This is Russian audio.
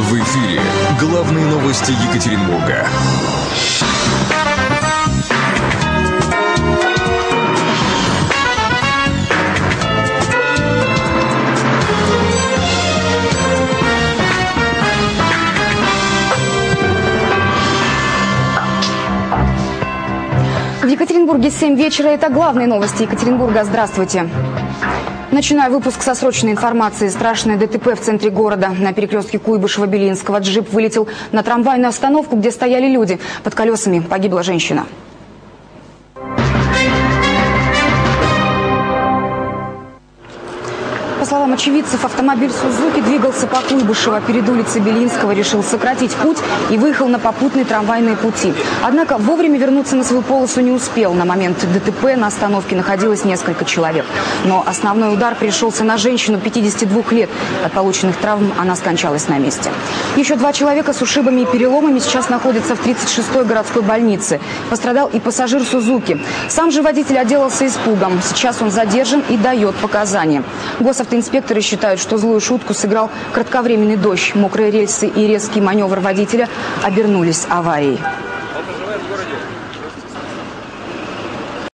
В эфире главные новости Екатеринбурга. В Екатеринбурге 7 вечера. Это главные новости Екатеринбурга. Здравствуйте. Начинаю выпуск со срочной информации. Страшное ДТП в центре города. На перекрестке Куйбышева-Белинского джип вылетел на трамвайную остановку, где стояли люди. Под колесами погибла женщина. По словам очевидцев, автомобиль «Сузуки» двигался по Куйбышева. Перед улицей Белинского решил сократить путь и выехал на попутные трамвайные пути. Однако вовремя вернуться на свою полосу не успел. На момент ДТП на остановке находилось несколько человек. Но основной удар пришелся на женщину 52 лет. От полученных травм она скончалась на месте. Еще два человека с ушибами и переломами сейчас находятся в 36-й городской больнице. Пострадал и пассажир «Сузуки». Сам же водитель отделался испугом. Сейчас он задержан и дает показания. Автоинспекторы считают, что злую шутку сыграл кратковременный дождь. Мокрые рельсы и резкий маневр водителя обернулись аварией.